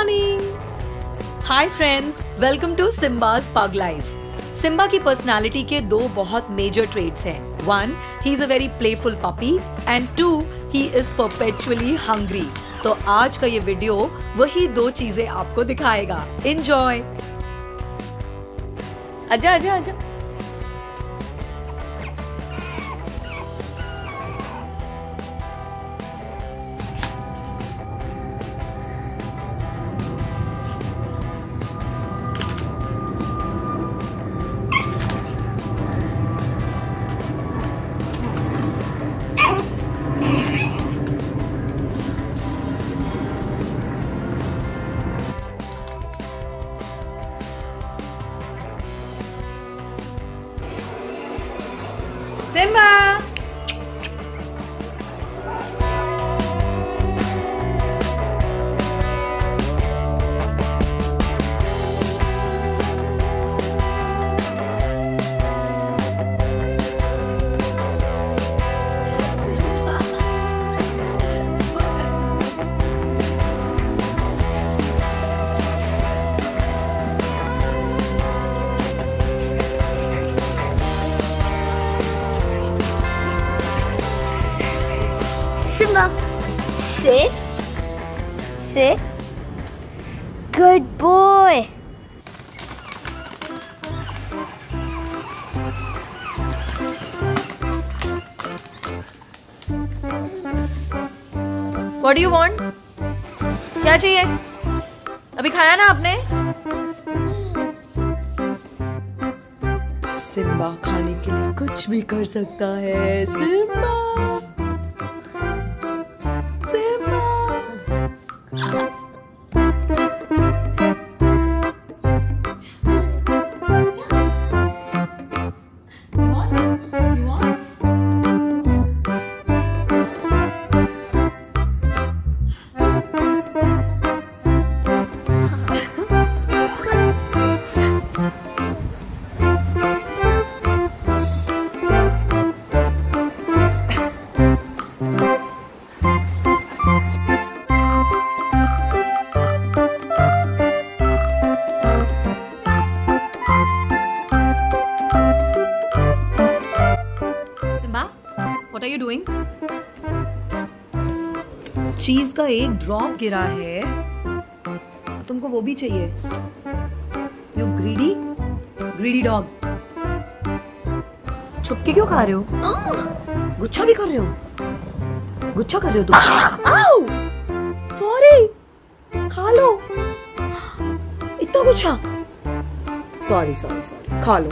Morning hi friends welcome to Simba's pug life Simba की personality के दो बहुत मेजर ट्रेड्स हैं. One he is a very playful puppy and two he is perpetually hungry तो आज का ये वीडियो वही दो चीज़ें आपको दिखाएगा. इंजॉय आजा आजा। आजा Simba Simba, sit. Sit. Good boy. What do you want क्या चाहिए अभी खाया ना आपने सिम्बा खाने के लिए कुछ भी कर सकता है सिम्बा सिम्बा डूइंग चीज़ का एक ड्रॉप गिरा है। तुमको वो भी चाहिए। यू ग्रीडी ग्रीडी डॉग छुपके क्यों खा रहे हो? आह, गुच्छा भी कर रहे हो? गुच्छा कर रहे हो तुम? सॉरी खा लो। इतना गुच्छा? सॉरी सॉरी सॉरी खा लो।